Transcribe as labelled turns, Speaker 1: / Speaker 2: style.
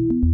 Speaker 1: you